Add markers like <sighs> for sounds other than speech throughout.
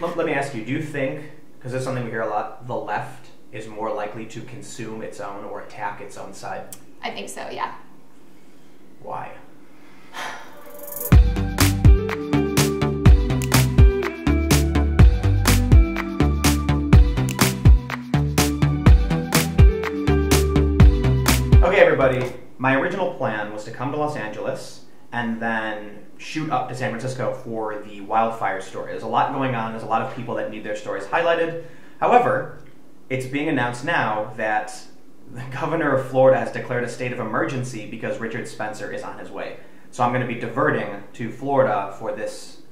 let, let me ask you: Do you think, because this is something we hear a lot, the left is more likely to consume its own or attack its own side? I think so, yeah. Why? Okay, everybody. My original plan was to come to Los Angeles and then shoot up to San Francisco for the wildfire story. There's a lot going on. There's a lot of people that need their stories highlighted. However, it's being announced now that the <laughs> governor of Florida has declared a state of emergency because Richard Spencer is on his way. So I'm going to be diverting to Florida for this,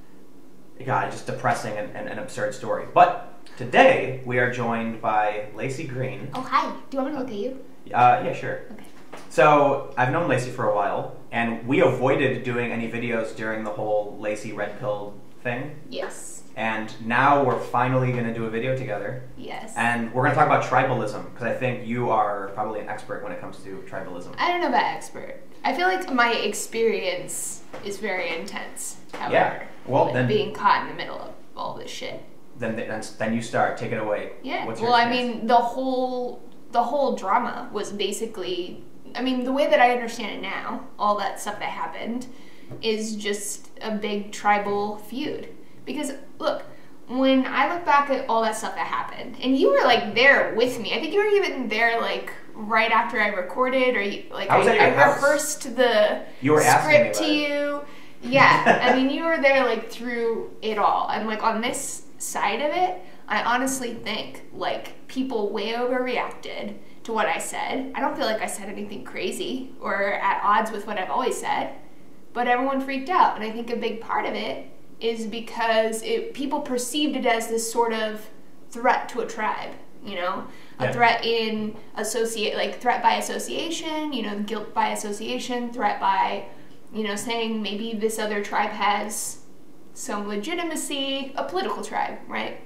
God, just depressing and, and, and absurd story. But today we are joined by Laci Green. Oh, hi. Do you want me to look at you? Uh, yeah, sure. Okay. So I've known Laci for a while, and we avoided doing any videos during the whole Laci red pill thing. Yes. And now we're finally going to do a video together, Yes. and we're going to talk about tribalism because I think you are probably an expert when it comes to tribalism. I don't know about expert. I feel like my experience is very intense. However, Yeah. Well, like then- being caught in the middle of all this shit. Then, then, then you start. Take it away. Yeah. Well, I mean, the whole the whole drama was basically. I mean, the way that I understand it now, all that stuff that happened, is just a big tribal feud. Because look, when I look back at all that stuff that happened, and you were like there with me. I think you were even there like right after I recorded, or you, like I was at your I house. rehearsed the script to you. Yeah, I mean, you were there like through it all, and like on this side of it, I honestly think like people way overreacted to what I said. I don't feel like I said anything crazy or at odds with what I've always said, but everyone freaked out, and I think a big part of it is because it people perceived it as this sort of threat to a tribe. You know, a Yeah. threat in associate like threat by association. You know, guilt by association, threat by you know, saying maybe this other tribe has some legitimacy, a political tribe, right?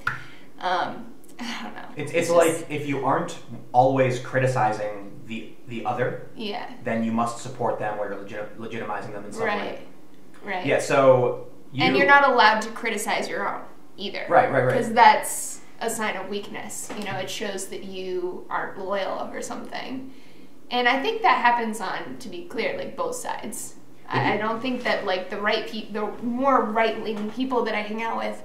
Um, I don't know. it's, it's just- like if you aren't always criticizing the the other, yeah, then you must support them or you're legit, legitimizing them in some right, way. right. Yeah. So you and you're not allowed to criticize your own either, Right, right, right. Because that's a sign of weakness. You know, it shows that you aren't loyal or something. And I think that happens on, to be clear, like both sides. I, I mm-hmm. don't think that like the right people, the more right leaning people that I hang out with,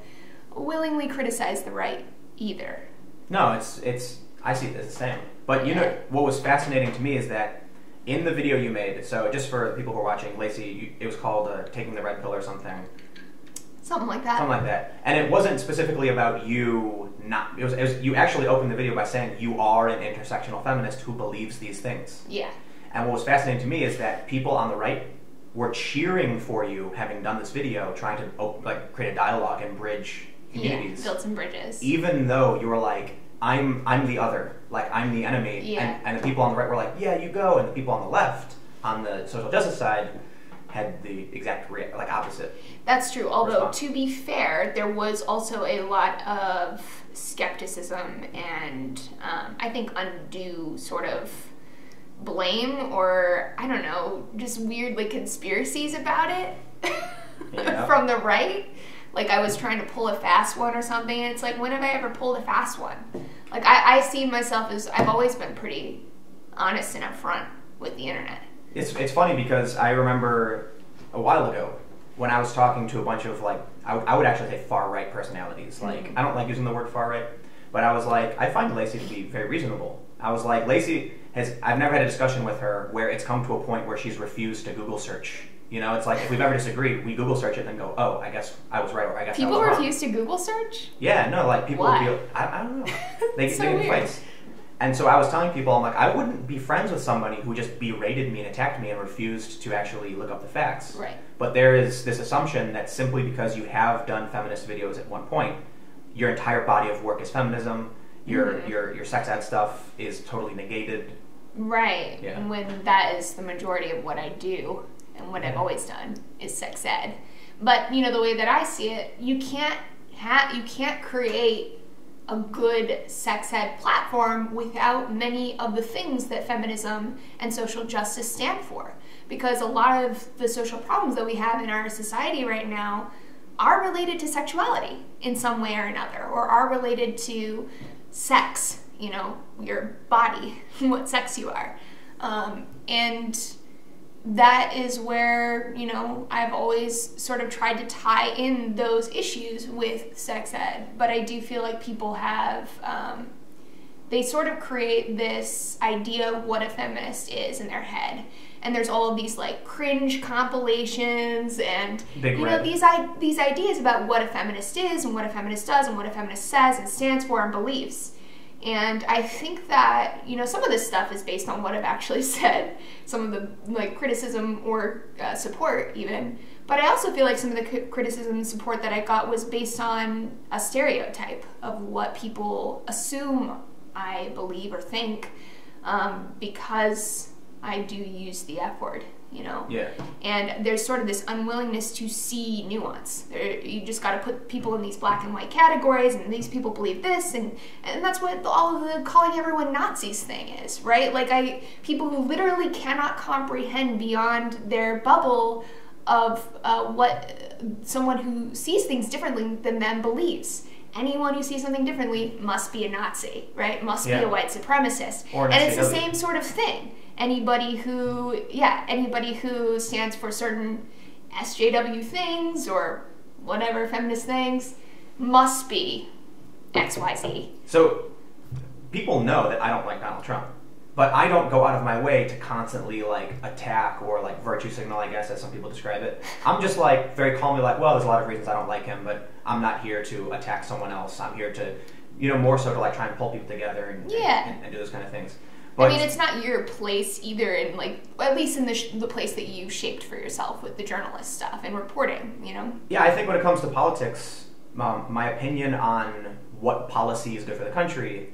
willingly criticize the right either. No, it's it's I see it as the same. But you know what was fascinating to me is that in the video you made, so just for people who are watching, Laci, you, it was called uh, "Taking the Red Pill" or something, Something like that. something like that. And it wasn't specifically about you. Not it was, it was you actually opened the video by saying you are an intersectional feminist who believes these things. Yeah. And what was fascinating to me is that people on the right were cheering for you having done this video, trying to op- like create a dialogue and bridge Yeah. communities. Build some bridges. even though you were like, I'm I'm the other, like I'm the enemy, Yeah. and, and the people on the right were like, yeah, you go, and the people on the left, on the social justice side, had the exact rea- like opposite. That's true. Although, response. to be fair, there was also a lot of skepticism and um, I think undue sort of blame or I don't know, just weird like conspiracies about it Yeah. <laughs> from the right. Like I was trying to pull a fast one or something, and it's like, when have I ever pulled a fast one? Like I, I see myself as I've always been pretty honest and upfront with the internet. It's it's funny because I remember a while ago when I was talking to a bunch of like I would- I would actually say far right personalities. Like Mhm. I don't like using the word far right, but I was like I find Laci to be very reasonable. I was like Laci has I've never had a discussion with her where it's come to a point where she's refused to Google search. You know, it's like if we've ever disagreed, we Google search it and then go, oh, I guess I was right or I guess I People was wrong. refuse to Google search. Yeah, no, like people Why? would be. I, I don't know. <laughs> They, So they get fights. And so I was telling people, I'm like, I wouldn't be friends with somebody who just berated me and attacked me and refused to actually look up the facts. Right. But there is this assumption that simply because you have done feminist videos at one point, your entire body of work is feminism. Your Mhm. your your sex ed stuff is totally negated. Right. Yeah. When that is the majority of what I do and what I've always done is sex ed. But you know the way that I see it, you can't have you can't create a good sex ed platform without many of the things that feminism and social justice stand for. Because a lot of the social problems that we have in our society right now are related to sexuality in some way or another, or are related to sex, you know, your body, <laughs> what sex you are. Um, and that is where, you know, I've always sort of tried to tie in those issues with sex ed. But I do feel like people have, um, they sort of create this idea of what a feminist is in their head. And there's all of these like cringe compilations and Big you red. know these I- these ideas about what a feminist is and what a feminist does and what a feminist says and stands for and believes. And I think that, you know, some of this stuff is based on what I've actually <laughs> said, some of the like criticism or uh, support even. But I also feel like some of the criticism and support that I got was based on a stereotype of what people assume I believe or think um, because I do use the F word, you know? Yeah. and there's sort of this unwillingness to see nuance. There, you just got to put people in these black and white categories, and these people believe this, and and that's what all of the calling everyone Nazis thing is, right? Like I, people who literally cannot comprehend beyond their bubble of uh, what someone who sees things differently than them believes. Anyone who sees something differently must be a Nazi, right? Must Yeah. be a white supremacist, and it's the same sort of thing. Anybody who, yeah, anybody who stands for certain SJW things or whatever feminist things must be XYZ. So people know that I don't like Donald Trump, but I don't go out of my way to constantly like attack or like virtue signal, I guess, as some people describe it. I'm just like very calmly like, well, there's a lot of reasons I don't like him, but I'm not here to attack someone else. I'm here to, you know, more so to like try and pull people together and Yeah. and, and do those kind of things. I mean, it's not your place either, in like at least in the sh- the place that you shaped for yourself with the journalist stuff and reporting. You know, Yeah, I think when it comes to politics, um, my opinion on what policy is good for the country,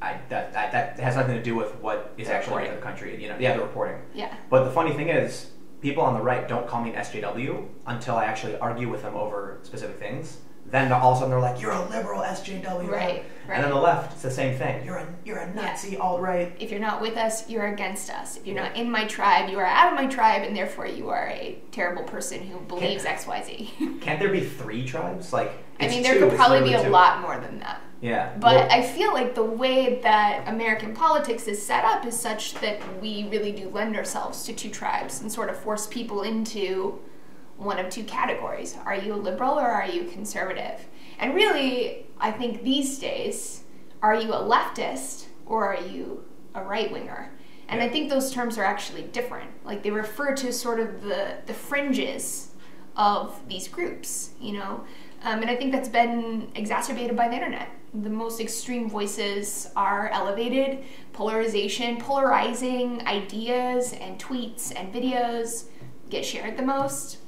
I, that, that that has nothing to do with what is actually good for the country. You know, yeah, the reporting. yeah, But the funny thing is, people on the right don't call me an SJW until I actually argue with them over specific things. Then all of a sudden they're like, "You're a liberal SJW," Right, And then right. the left, it's the same thing. You're a you're a Nazi alt right. if you're not with us, you're against us. If you're not in my tribe, you are out of my tribe, and therefore you are a terrible person who believes X Y Z. <laughs> Can't there be three tribes? Like, I mean, there two, could probably be a two. lot more than that. Yeah, But well- I feel like the way that American politics is set up is such that we really do lend ourselves to two tribes and sort of force people into one of two categories. Are you a liberal or are you conservative? And really, I think these days, are you a leftist or are you a right winger? And I think those terms are actually different. Like they refer to sort of the, the fringes of these groups, you know? Um, and I think that's been exacerbated by the internet. The most extreme voices are elevated, polarization, polarizing ideas and tweets and videos get shared the most.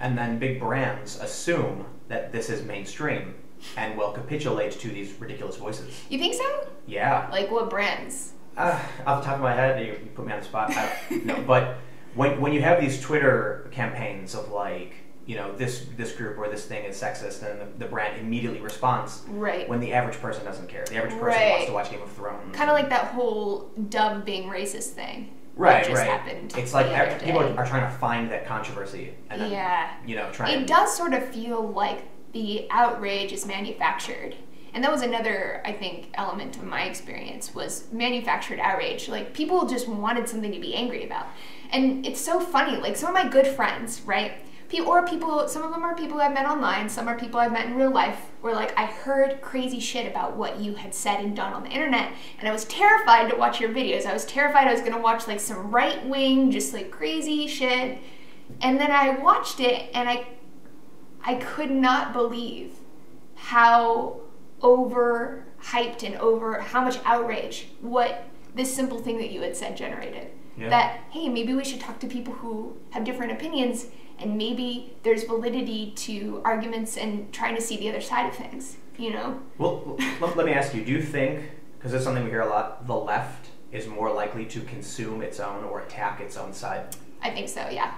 And then big brands assume that this is mainstream and will capitulate to these ridiculous voices. You think so? Yeah, Like what brands? Uh, off the top of my head, you, put me on the spot. I don't <laughs> know, but when when you have these Twitter campaigns of like, you know, this this group or this thing is sexist, and the, the brand immediately responds. Right. When the average person doesn't care, the average person Right. wants to watch Game of Thrones. Kind of like that whole Dove being racist thing. Right, just right. happened It's like the ev- other people are trying to find that controversy, and then Yeah. you know, trying. It does sort of feel like the outrage is manufactured. And that was another, I think, element of my experience was manufactured outrage. Like people just wanted something to be angry about. And it's so funny. Like some of my good friends, right? Pe- Or people, some of them are people I've met online, some are people I've met in real life, were like, I heard crazy shit about what you had said and done on the internet, and I was terrified to watch your videos. I was terrified I was gonna watch like some right wing, just like crazy shit. And then I watched it and I I could not believe how over hyped and over how much outrage what this simple thing that you had said generated. Yeah. That hey, maybe we should talk to people who have different opinions and maybe there's validity to arguments and trying to see the other side of things, you know? Well, let, me ask you: Do you think, because it's something we hear a lot, the left is more likely to consume its own or attack its own side? I think so, yeah.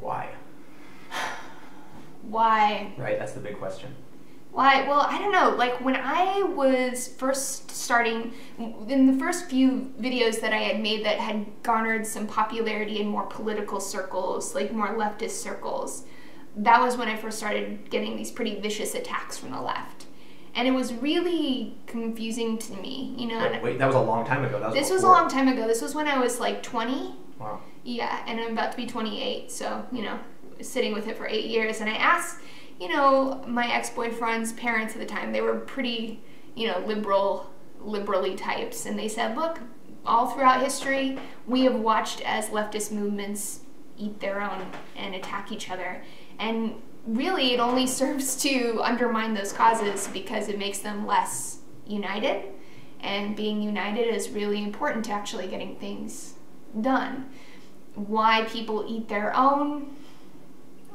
Why? Why Right. That's the big question. Why? Well, I don't know. Like when I was first starting, in the first few videos that I had made that had garnered some popularity in more political circles, like more leftist circles, that was when I first started getting these pretty vicious attacks from the left. And it was really confusing to me, you know. Wait, wait, that was a long time ago. That was this was a long time ago. This was when I was like 20. Wow. Yeah, and I'm about to be 28, so, you know, sitting with it for eight years. And I asked, you know, my ex boyfriend's parents at the time, they were pretty, you know, liberal, liberally types. And they said, look, all throughout history, we have watched as leftist movements eat their own and attack each other. And really, it only <laughs> serves to undermine those causes because it makes them less united. And being united is really important to actually getting things done. Why people eat their own,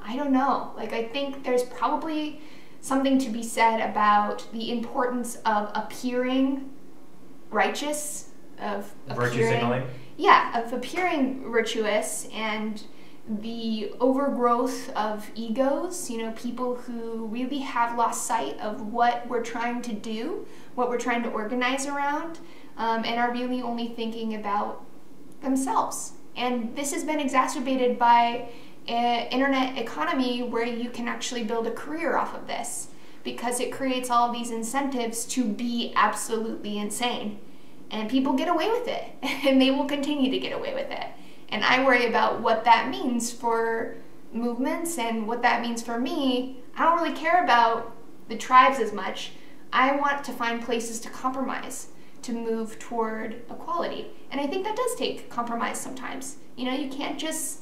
I don't know. Like, I think there's probably something to be said about the importance of appearing righteous, of Virtue appearing, signaling. yeah, of appearing virtuous and the overgrowth of egos, you know, people who really have lost sight of what we're trying to do, what we're trying to organize around, um, and are really only thinking about themselves. And this has been exacerbated by internet economy where you can actually build a career off of this because it creates all these incentives to be absolutely insane. And people get away with it, <laughs> and they will continue to get away with it. And I worry about what that means for movements and what that means for me. I don't really care about the tribes as much. I want to find places to compromise, to move toward equality. And I think that does take compromise sometimes. You know, you can't just,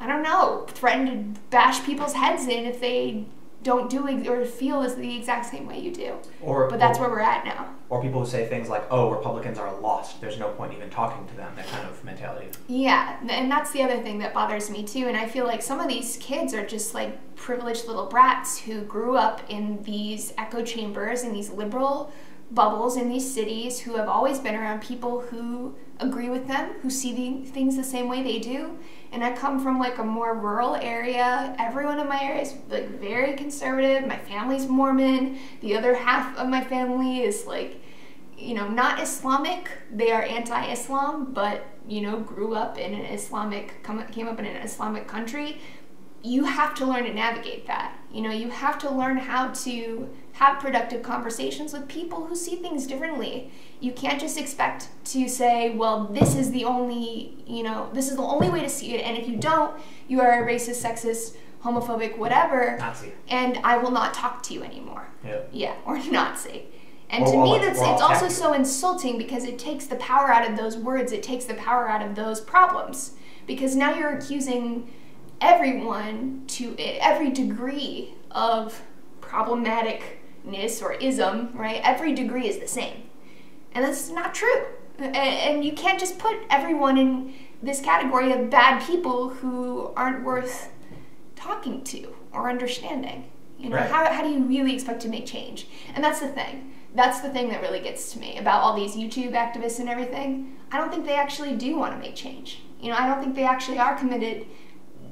I don't know, threaten to bash people's heads in if they don't do it or feel is the exact same way you do. Or, But that's or, where we're at now. or people who say things like, "Oh, Republicans are lost. There's no point even talking to them." That kind of mentality. Yeah, and that's the other thing that bothers me too. And I feel like some of these kids are just like privileged little brats who grew up in these echo chambers and these liberal bubbles in these cities who have always been around people who agree with them, who see the things the same way they do. And I come from like a more rural area. Everyone in my area is like very conservative. My family's Mormon. The other half of my family is like you know, not Islamic. They are anti-Islam, but you know, grew up in an Islamic, come, came up in an Islamic country. You have to learn to navigate that. You know, you have to learn how to have productive conversations with people who see things differently. You can't just expect to say, well, this is the only, you know, this is the only way to see it, and if you don't, you are a racist, sexist, homophobic, whatever, Nazi. and I will not talk to you anymore. Yeah. Yeah, or <laughs> Nazi. And Or to me, that's it's also so insulting because it takes the power out of those words. It takes the power out of those problems because now you're accusing everyone to every degree of problematicness or ism, right? Every degree is the same, and that's not true. And you can't just put everyone in this category of bad people who aren't worth talking to or understanding. You know, Right. how, how do you really expect to make change? And that's the thing. That's the thing that really gets to me about all these YouTube activists and everything. I don't think they actually do want to make change. You know, I don't think they actually are committed,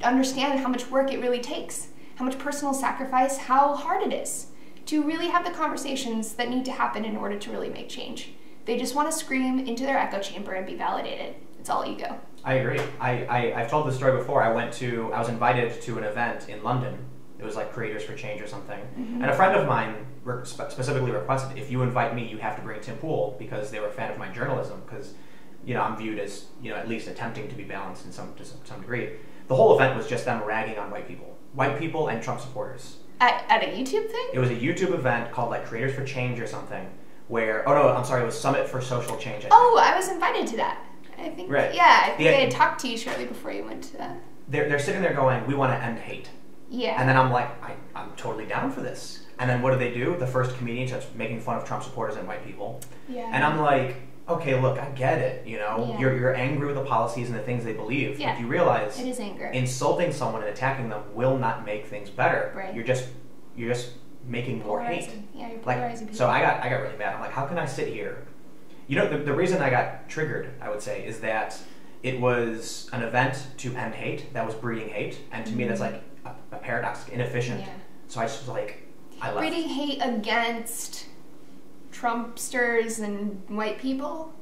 understand how much work it really takes, how much personal sacrifice, how hard it is to really have the conversations that need to happen in order to really make change. They just want to scream into their echo chamber and be validated. It's all ego. I agree. I, I I've told this story before. I went to I was invited to an event in London. It was like Creators for Change or something. Mm-hmm. And a friend of mine re- specifically requested, if you invite me, you have to bring Tim Pool because they were a fan of my journalism. Because you know I'm viewed as you know at least attempting to be balanced in some to some, some degree. The whole event was just them ragging on white people, white people and Trump supporters. At, at a YouTube thing? It was a YouTube event called like Creators for Change or something. Where oh no, I'm sorry, it was Summit for Social Change. I. Oh, I was invited to that. I think. Right. Yeah, I think Yeah. I had talked to you shortly before you went to that. They're they're sitting there going, we want to end hate. Yeah. And then I'm like, I, I'm totally down for this. And then what do they do? The first comedian starts making fun of Trump supporters and white people. yeah. And I'm like, okay, look, I get it. You know, Yeah. you're, you're angry with the policies and the things they believe. Yeah. But you realize it is anger. insulting someone and attacking them will not make things better. Right. You're just you're just making more hate. Yeah, you're Like polarizing people. so, I got I got really mad. I'm like, how can I sit here? You know, the, the reason I got triggered, I would say, is that it was an event to end hate that was breeding hate, and to me, that's like a, a paradox, inefficient. Mm-hmm. Yeah. So I just was like, I left. Breeding hate against Trumpsters and white people.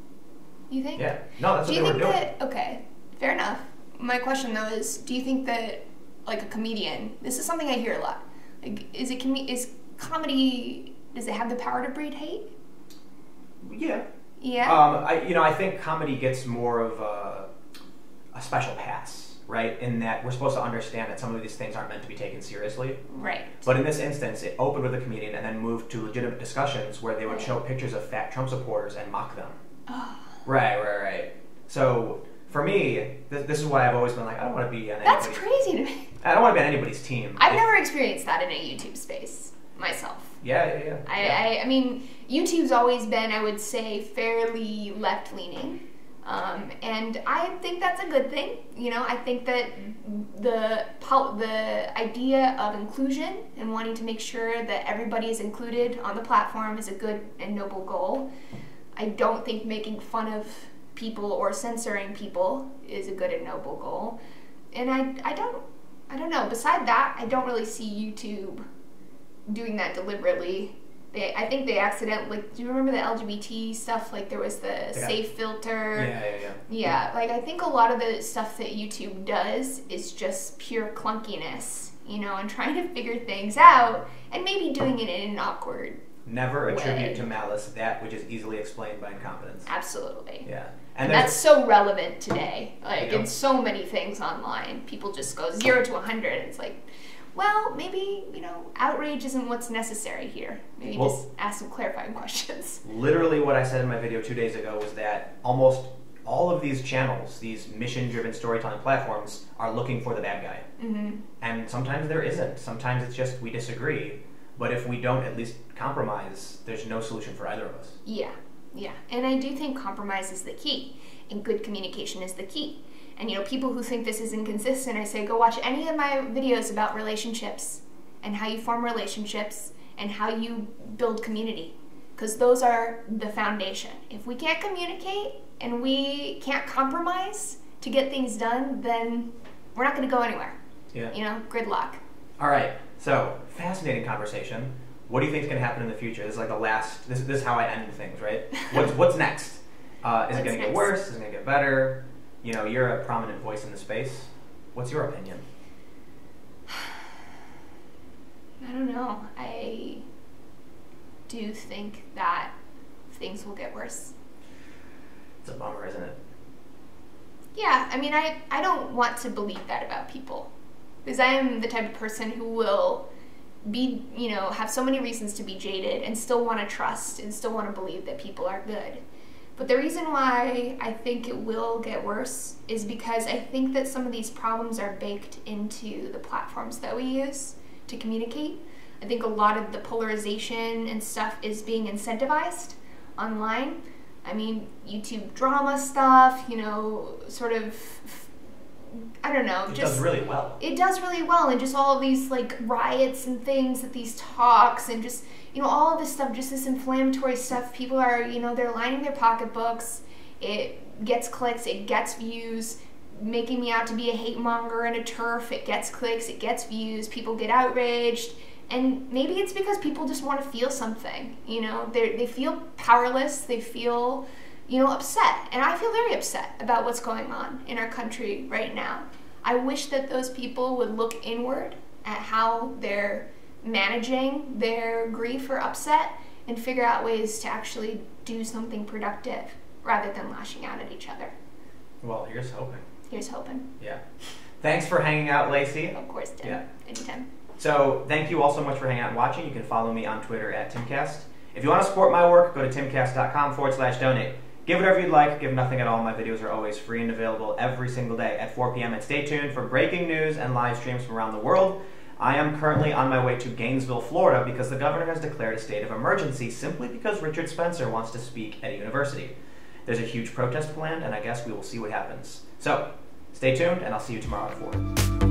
You think? Yeah, no, that's Do what you they were think doing. that? Okay, fair enough. My question though is, do you think that like a comedian, this is something I hear a lot. Like, is it com- is comedy? Does it have the power to breed hate? Yeah. Yeah. Um, I, you know, I think comedy gets more of a, a special pass, right? In that we're supposed to understand that some of these things aren't meant to be taken seriously. right. But in this instance, it opened with a comedian and then moved to legitimate discussions where they would show pictures of fat Trump supporters and mock them. Oh, Right, right, right. So for me, this, this is why I've always been like, I don't want to be on that's crazy to me. I don't want to be on anybody's team. I've If- never experienced that in a YouTube space myself. Yeah, yeah, yeah. I, yeah. I, I mean, YouTube's always been, I would say, fairly left leaning. Um, and I think that's a good thing. You know, I think that the the idea of inclusion and wanting to make sure that everybody is included on the platform is a good and noble goal. I don't think making fun of people or censoring people is a good and noble goal. And I, I don't I don't know. Beside that, I don't really see YouTube doing that deliberately. They, I think they accidentally. Like, do you remember the LGBT stuff? Like there was the Yeah. safe filter. yeah, yeah, yeah. Yeah, like I think a lot of the stuff that YouTube does is just pure clunkiness, you know, and trying to figure things out and maybe doing it in an awkward. Never attribute Way. to malice that which is easily explained by incompetence. Absolutely. Yeah. And And that's so relevant today. Like in so many things online, people just go zero to a hundred. It's like, well, maybe you know, outrage isn't what's necessary here. Maybe Well- just ask some clarifying questions. <laughs> literally what I said in my video two days ago was that almost all of these channels, these mission-driven storytelling platforms, are looking for the bad guy. hmm And sometimes there isn't. Sometimes it's just we disagree. But if we don't at least compromise, there's no solution for either of us. Yeah, yeah. And I do think compromise is the key, and good communication is the key. And you know, people who think this is inconsistent, I say go watch any of my videos about relationships and how you form relationships and how you build community. Because those are the foundation. If we can't communicate and we can't compromise to get things done, then we're not going to go anywhere. Yeah. You know, gridlock. All right. So fascinating conversation. What do you think is going to happen in the future? This is like the last. This, this is how I end things, right? <laughs> What's what's next? Uh, is it going to get worse? Is it going to get better? You know, you're a prominent voice in the space. What's your opinion? <sighs> I don't know. I do think that things will get worse. It's a bummer, isn't it? Yeah, I mean, I, I don't want to believe that about people. Because I am the type of person who will be, you know, have so many reasons to be jaded and still want to trust and still want to believe that people are good. But the reason why I think it will get worse is because I think that some of these problems are baked into the platforms that we use to communicate. I think a lot of the polarization and stuff is being incentivized online. I mean, YouTube drama stuff, you know, sort of, I don't know, It just does really well. it does really well and just all of these like riots and things at these talks and just you know all of this stuff just this inflammatory stuff people are you know they're lining their pocketbooks it gets clicks it gets views making me out to be a hate monger and a TERF it gets clicks it gets views people get outraged and maybe it's because people just want to feel something you know? They they feel powerless they feel you know upset and i feel very upset about what's going on in our country right now. I wish that those people would look inward at how they're managing their grief or upset and figure out ways to actually do something productive rather than lashing out at each other. Well, here's hoping. Here's hoping. Yeah. Thanks for hanging out, Laci. Of course, Tim. Yeah. Anytime. So thank you all so much for hanging out and watching. You can follow me on Twitter at Timcast. If you want to support my work, go to timcast.com forward slash donate. Give whatever you'd like, give nothing at all. My videos are always free and available every single day at 4 p.m. And stay tuned for breaking news and live streams from around the world. I am currently on my way to Gainesville, Florida because the governor has declared a state of emergency simply because Richard Spencer wants to speak at a university. There's a huge protest planned, and I guess we will see what happens. So, stay tuned, and I'll see you tomorrow at 4.